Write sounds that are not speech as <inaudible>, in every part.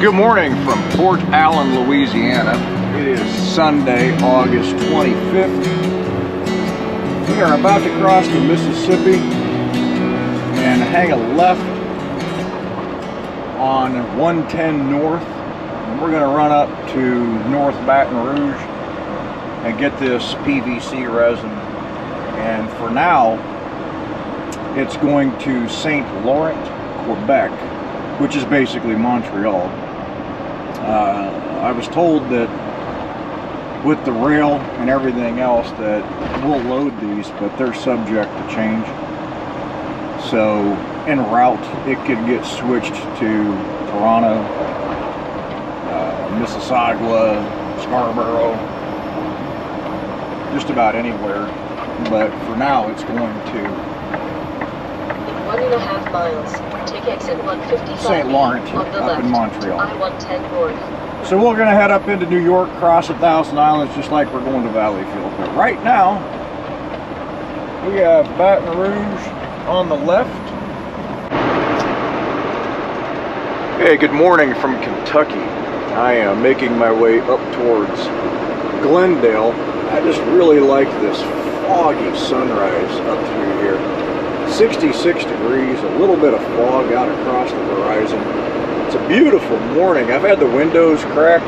Good morning from Port Allen, Louisiana. It is Sunday, August 25th. We are about to cross the Mississippi and hang a left on 110 North. And we're going to run up to North Baton Rouge and get this PVC resin. And for now, it's going to St. Laurent, Quebec, which is basically Montreal. Uh, I was told that with the rail and everything else that we'll load these, but they're subject to change. So en route, it could get switched to Toronto, uh, Mississauga, Scarborough, just about anywhere. But for now, it's going to one and a half miles, take exit 155 St. Laurent on up left in Montreal. I-110 North. So we're going to head up into New York, cross a Thousand Islands, just like we're going to Valleyfield. But right now, we have Baton Rouge on the left. Hey, good morning from Kentucky. I am making my way up towards Glendale. I just really like this foggy sunrise up through here. 66 degrees, a little bit of fog out across the horizon. It's a beautiful morning. I've had the windows cracked,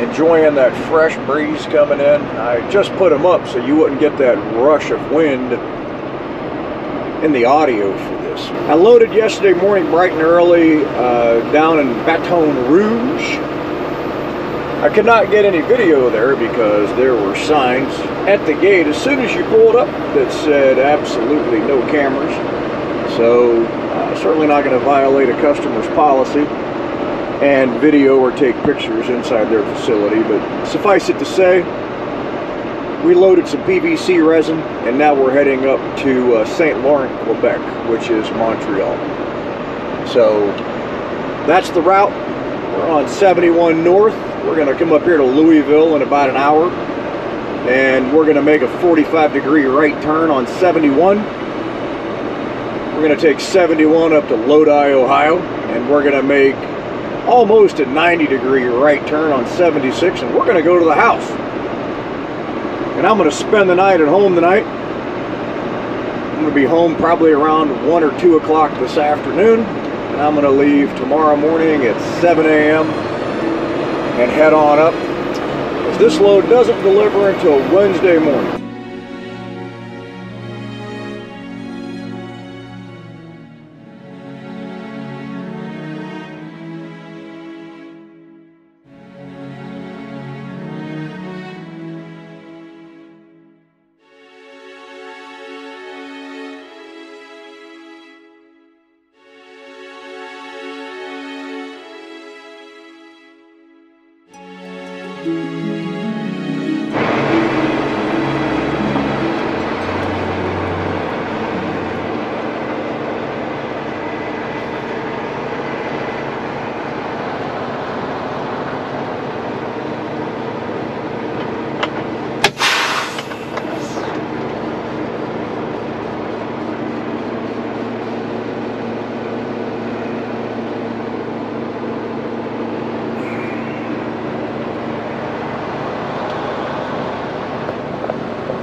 enjoying that fresh breeze coming in. I just put them up so you wouldn't get that rush of wind in the audio for this. I loaded yesterday morning bright and early uh, down in Baton Rouge. I could not get any video there because there were signs at the gate as soon as you pulled up that said absolutely no cameras. So uh, certainly not going to violate a customer's policy and video or take pictures inside their facility. But suffice it to say, we loaded some PVC resin and now we're heading up to uh, St. Laurent, Quebec, which is Montreal. So that's the route. We're on 71 North. We're going to come up here to Louisville in about an hour and we're going to make a 45 degree right turn on 71. We're going to take 71 up to Lodi, Ohio and we're going to make almost a 90 degree right turn on 76 and we're going to go to the house. And I'm going to spend the night at home tonight. I'm going to be home probably around 1 or 2 o'clock this afternoon. And I'm going to leave tomorrow morning at 7 a.m. and head on up. This load doesn't deliver until Wednesday morning.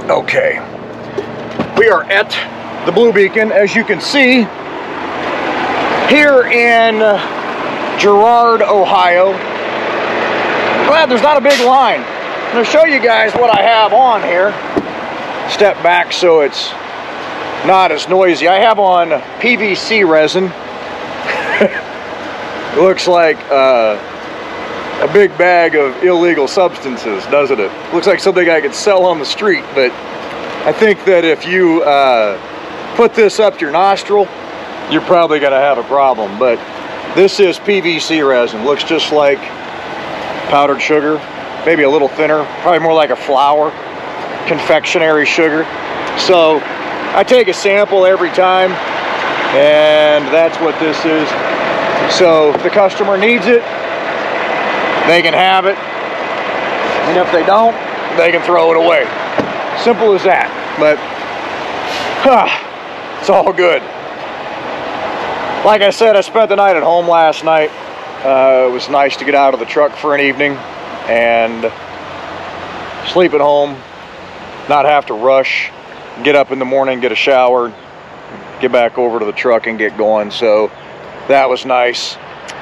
Okay. We are at the Blue Beacon, as you can see, here in Girard, Ohio. Glad there's not a big line. I'm going to show you guys what I have on here. Step back so it's not as noisy. I have on PVC resin. <laughs> looks like uh, a big bag of illegal substances, doesn't it? Looks like something I could sell on the street, but I think that if you uh, put this up your nostril, you're probably going to have a problem. But this is PVC resin. Looks just like powdered sugar, maybe a little thinner, probably more like a flour, confectionery sugar. So I take a sample every time, and that's what this is. So the customer needs it, they can have it. And if they don't, they can throw it away. Simple as that. But huh, it's all good. Like I said, I spent the night at home last night. Uh, it was nice to get out of the truck for an evening and sleep at home, not have to rush, get up in the morning, get a shower, get back over to the truck and get going. So that was nice.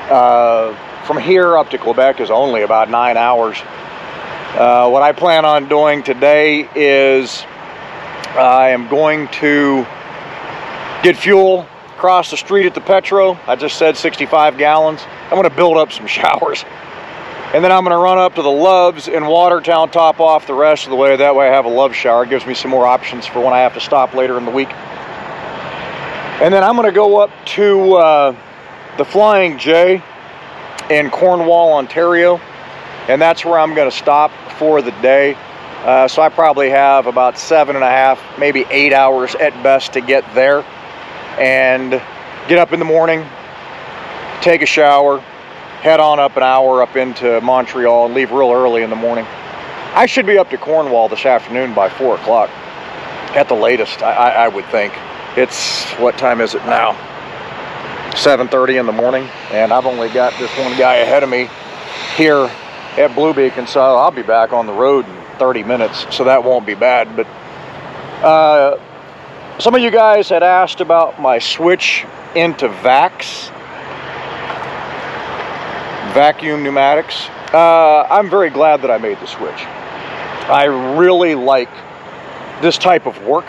Uh, from here up to Quebec is only about nine hours. Uh, what I plan on doing today is I am going to get fuel across the street at the Petro. I just said 65 gallons. I'm going to build up some <laughs> showers. And then I'm going to run up to the Loves in Watertown, top off the rest of the way. That way I have a Love shower. It gives me some more options for when I have to stop later in the week. And then I'm going to go up to uh, the Flying J in Cornwall, Ontario. And that's where I'm going to stop for the day. Uh, so I probably have about seven and a half, maybe eight hours at best to get there. And get up in the morning, take a shower, head on up an hour up into Montreal and leave real early in the morning. I should be up to Cornwall this afternoon by 4 o'clock at the latest, I, I, I, would think. It's, what time is it now? 7.30 in the morning, and I've only got this one guy ahead of me here at Blue Beacon, so I'll be back on the road in 30 minutes, so that won't be bad. But uh, some of you guys had asked about my switch into VAX vacuum pneumatics. Uh, I'm very glad that I made the switch. I really like this type of work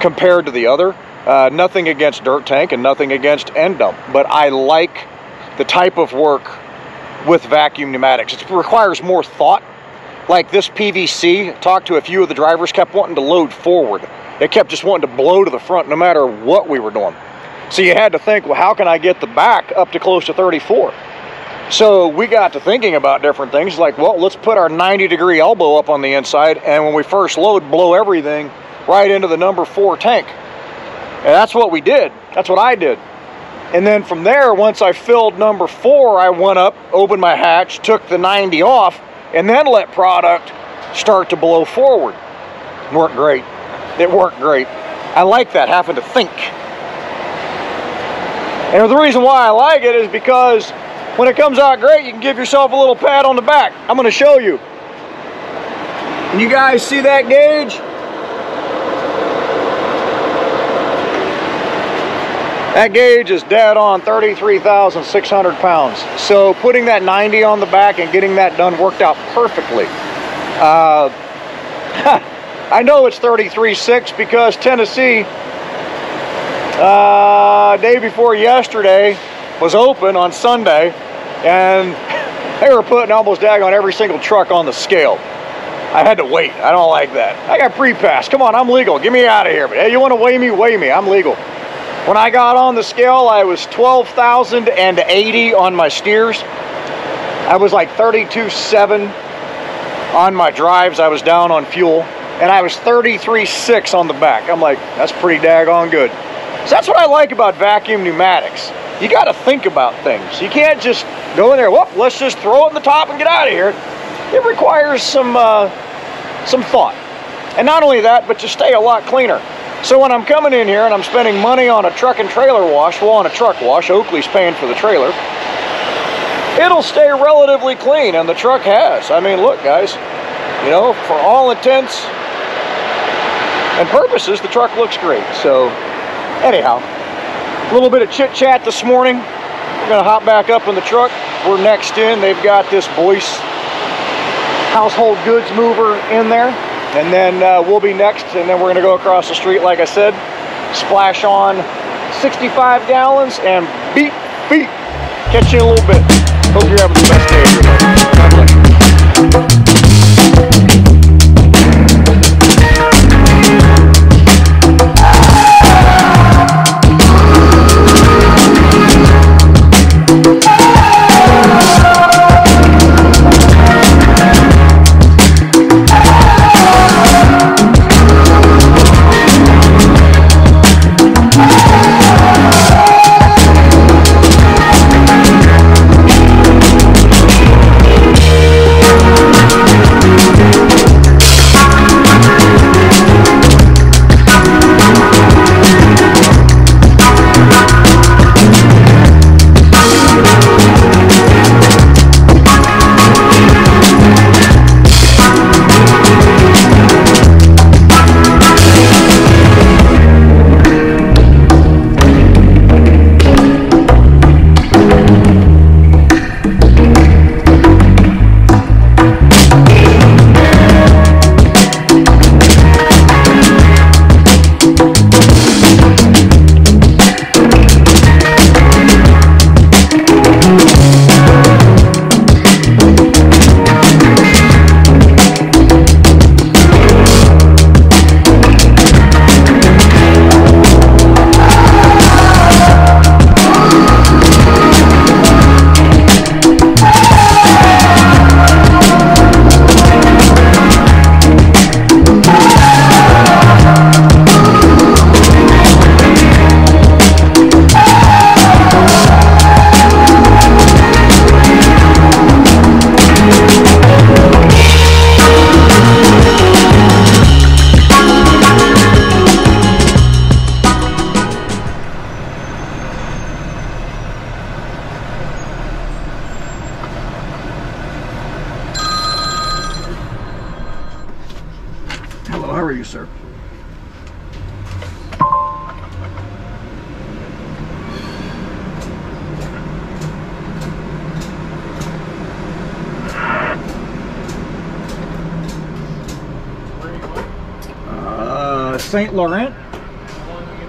compared to the other. Uh, nothing against Dirt Tank and nothing against End Dump, but I like the type of work with vacuum pneumatics. It requires more thought. Like this PVC, talked to a few of the drivers, kept wanting to load forward. It kept just wanting to blow to the front no matter what we were doing. So you had to think, well, how can I get the back up to close to 34? So we got to thinking about different things like, well, let's put our 90 degree elbow up on the inside and when we first load, blow everything right into the number four tank. And that's what we did. That's what I did. And then from there, once I filled number four, I went up, opened my hatch, took the 90 off, and then let product start to blow forward. It worked great. It worked great. I like that, having to think. And the reason why I like it is because when it comes out great, you can give yourself a little pat on the back. I'm going to show you. Can you guys see that gauge? That gauge is dead on 33,600 pounds. So putting that 90 on the back and getting that done worked out perfectly. Uh, <laughs> I know it's 33.6 because Tennessee, uh, day before yesterday, was open on Sunday and <laughs> they were putting almost dag on every single truck on the scale. I had to wait. I don't like that. I got pre-pass. Come on, I'm legal. Get me out of here. But hey, you want to weigh me? Weigh me. I'm legal. When I got on the scale, I was 12,080 on my steers. I was like 32.7 on my drives. I was down on fuel. And I was 33.6 on the back. I'm like, that's pretty daggone good. So that's what I like about vacuum pneumatics you got to think about things. You can't just go in there, whoop, let's just throw it in the top and get out of here. It requires some, uh, some thought. And not only that, but to stay a lot cleaner. So when I'm coming in here and I'm spending money on a truck and trailer wash, well on a truck wash, Oakley's paying for the trailer, it'll stay relatively clean, and the truck has. I mean, look guys, you know, for all intents and purposes, the truck looks great. So anyhow, a little bit of chit chat this morning. We're gonna hop back up in the truck. We're next in. They've got this Boyce household goods mover in there. And then uh, we'll be next, and then we're gonna go across the street, like I said, splash on 65 gallons and beep, beep. Catch you in a little bit. Hope you're having the best day.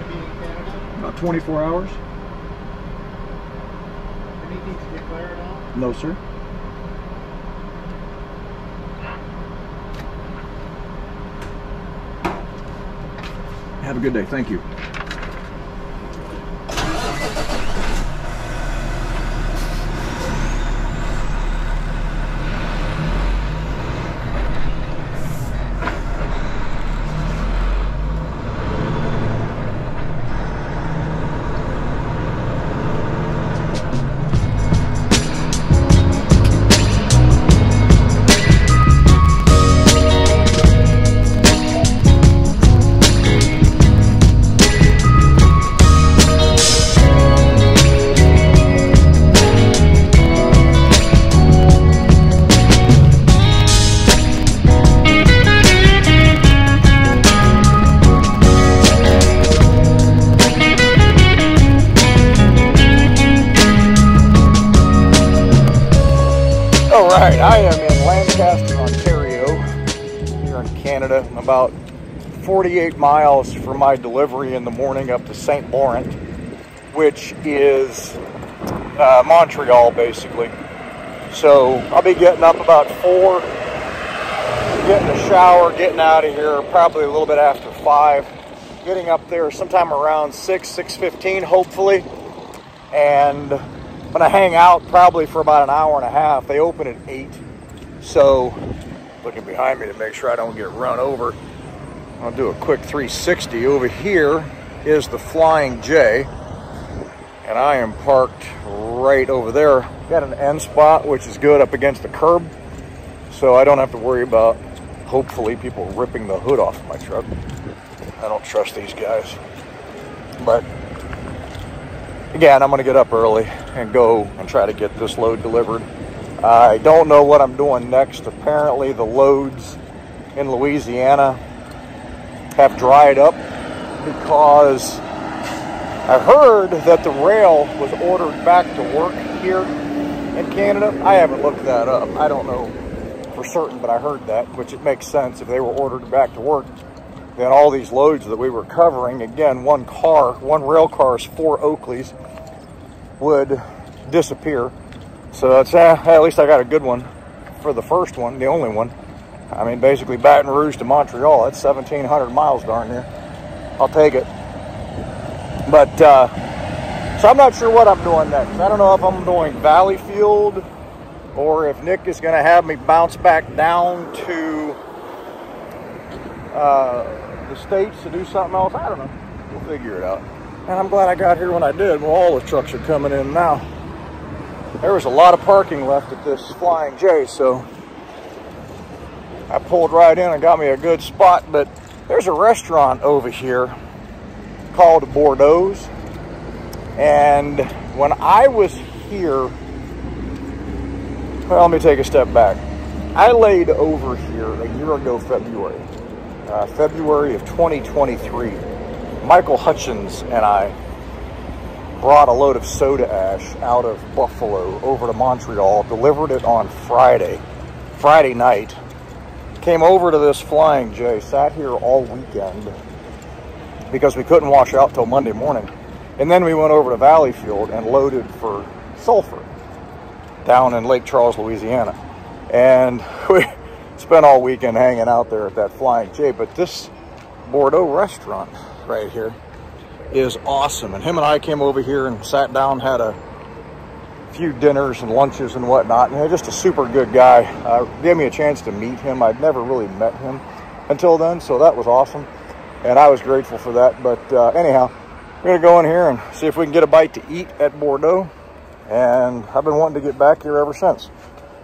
Be in Canada? About 24 hours. Anything to declare at all? No, sir. Have a good day. Thank you. About 48 miles from my delivery in the morning up to St. Laurent, which is uh, Montreal, basically. So I'll be getting up about 4, getting a shower, getting out of here probably a little bit after 5, getting up there sometime around 6, 6.15, hopefully. And I'm gonna hang out probably for about an hour and a half. They open at eight, so looking behind me to make sure I don't get run over. I'll do a quick 360. Over here is the Flying J, and I am parked right over there. Got an end spot, which is good up against the curb, so I don't have to worry about hopefully people ripping the hood off my truck. I don't trust these guys, but again, I'm going to get up early and go and try to get this load delivered. I don't know what I'm doing next. Apparently, the loads in Louisiana have dried up because I heard that the rail was ordered back to work here in Canada. I haven't looked that up. I don't know for certain, but I heard that, which it makes sense if they were ordered back to work. Then all these loads that we were covering, again, one car, one rail car's four Oakleys, would disappear. So it's eh, at least I got a good one for the first one, the only one. I mean, basically Baton Rouge to Montreal. That's 1,700 miles darn near. I'll take it. But uh, so I'm not sure what I'm doing next. I don't know if I'm doing Valleyfield or if Nick is going to have me bounce back down to uh, the states to do something else. I don't know. We'll figure it out. And I'm glad I got here when I did. Well, all the trucks are coming in now. There was a lot of parking left at this Flying J, so I pulled right in and got me a good spot. But there's a restaurant over here called Bordeaux's. And when I was here, well, let me take a step back. I laid over here a year ago, February, uh, February of 2023. Michael Hutchins and I brought a load of soda ash out of Buffalo over to Montreal, delivered it on Friday, Friday night. Came over to this Flying J, sat here all weekend because we couldn't wash out till Monday morning. And then we went over to Valleyfield and loaded for sulfur down in Lake Charles, Louisiana. And <laughs> we spent all weekend hanging out there at that Flying J. But this Bordeaux restaurant right here is awesome. And him and I came over here and sat down, had a few dinners and lunches and whatnot. And he's just a super good guy. Uh, gave me a chance to meet him. I'd never really met him until then, so that was awesome. And I was grateful for that. But uh, anyhow, we're gonna go in here and see if we can get a bite to eat at Bordeaux. And I've been wanting to get back here ever since.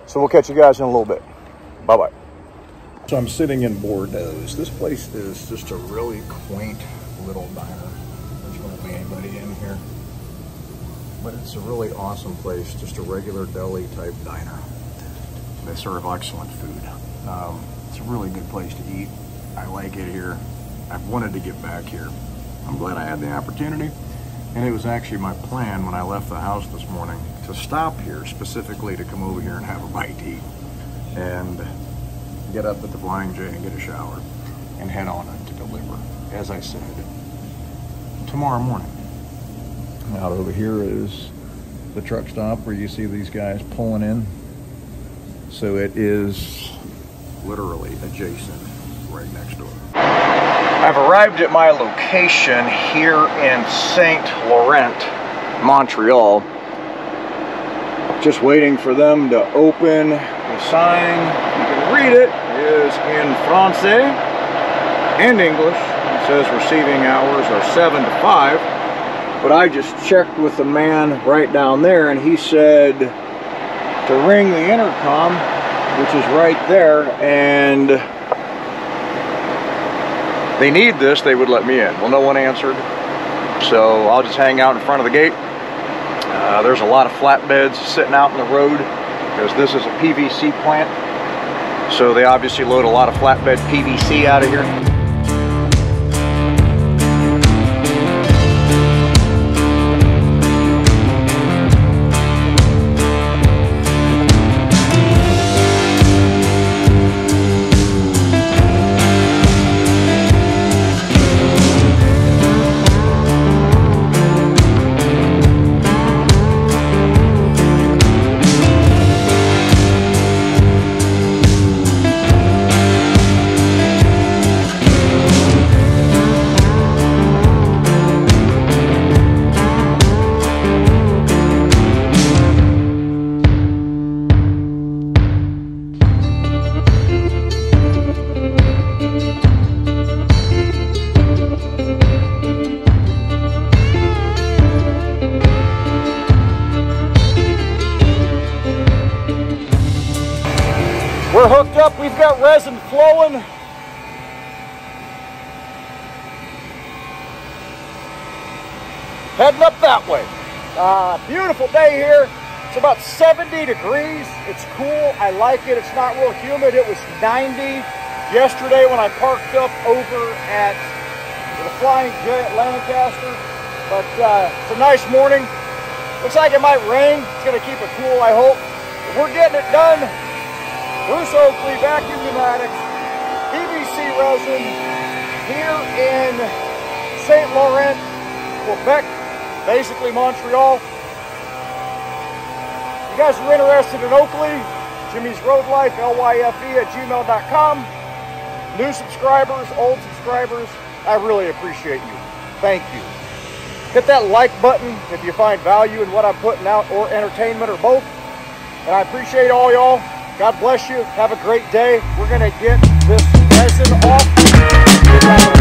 So we'll catch you guys in a little bit. Bye bye. So I'm sitting in Bordeaux. This place is just a really quaint little diner. Anybody in here. But it's a really awesome place, just a regular deli type diner. They serve excellent food. Um, it's a really good place to eat. I like it here. I've wanted to get back here. I'm glad I had the opportunity. And it was actually my plan when I left the house this morning to stop here specifically to come over here and have a bite to eat and get up at the Flying J and get a shower and head on to deliver, as I said, tomorrow morning. Out over here is the truck stop where you see these guys pulling in. So it is literally adjacent right next door. I've arrived at my location here in St. Laurent, Montreal. Just waiting for them to open. The sign, you can read it, is in Francais and English. It says receiving hours are 7 to 5. But I just checked with the man right down there and he said to ring the intercom, which is right there, and they need this, they would let me in. Well, no one answered, so I'll just hang out in front of the gate. Uh, there's a lot of flatbeds sitting out in the road because this is a PVC plant. So they obviously load a lot of flatbed PVC out of here. Heading up that way. Uh, beautiful day here. It's about 70 degrees. It's cool. I like it. It's not real humid. It was 90 yesterday when I parked up over at the Flying J at Lancaster. But uh, it's a nice morning. Looks like it might rain. It's going to keep it cool, I hope. But we're getting it done. Bruce Oakley Vacuum Pneumatics, PVC resin here in St. Laurent, Quebec, basically Montreal. If you guys are interested in Oakley, Jimmy's Road Life, LYFE at gmail.com. New subscribers, old subscribers, I really appreciate you. Thank you. Hit that like button if you find value in what I'm putting out or entertainment or both. And I appreciate all y'all. God bless you. Have a great day. We're going to get this resin off.